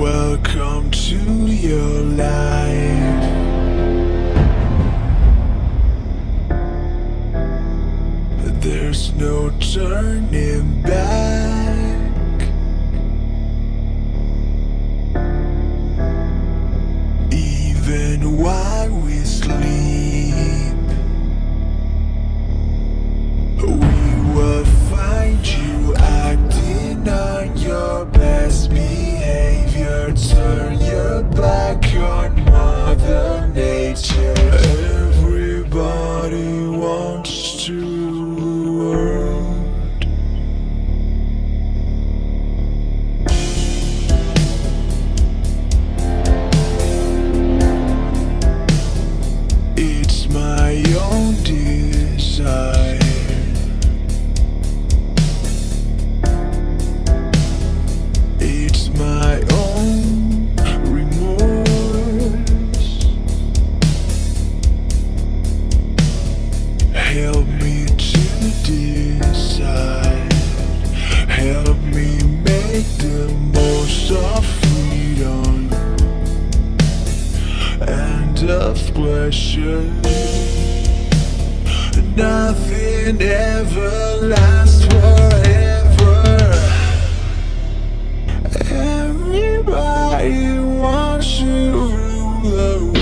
Welcome to your life. There's no turning back. It's my own desire. Pleasure. Nothing ever lasts forever. Everybody wants to rule the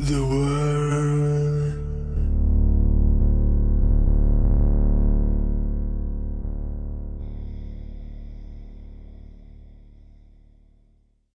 the world.